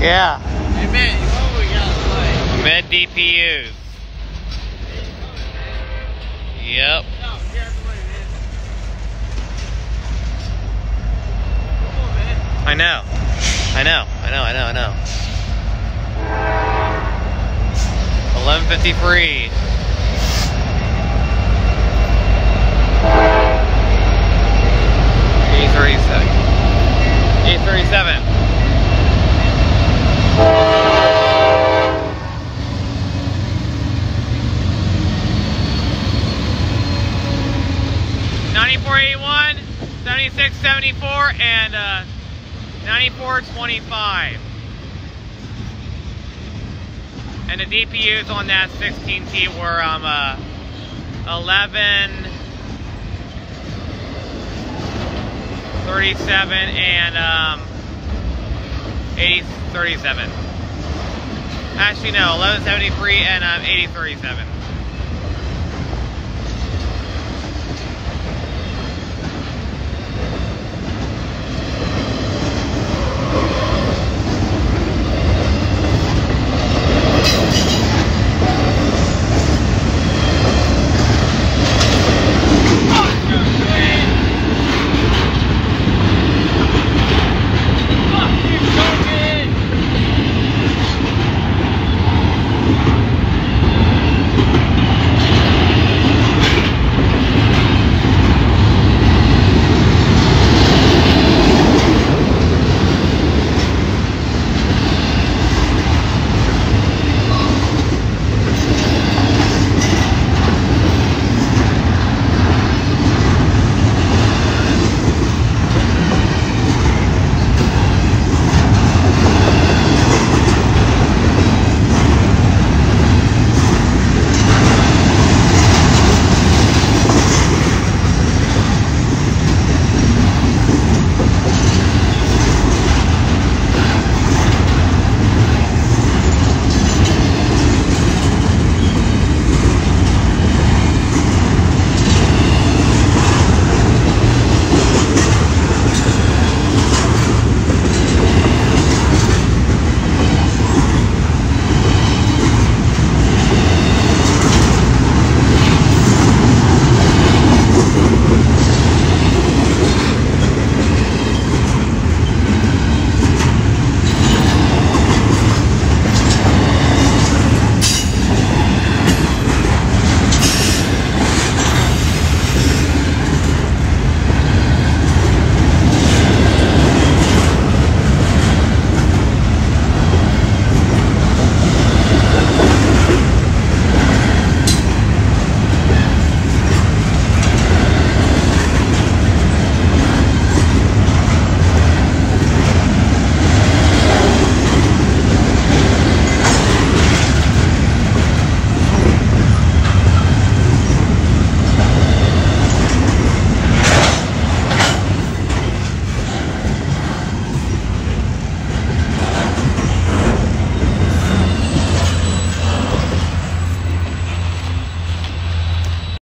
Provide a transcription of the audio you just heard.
Yeah. Hey man, what we got to play? Med DPUs. Yep. No, get out the way, man. Come on, man. I know. I know. I know. I know. I know. 1153. 9481, 7674, and uh, 9425. And the DPUs on that 16T were um, uh, 11, 37, and um, 80, 37. Actually, no, 1173 and um, 8037.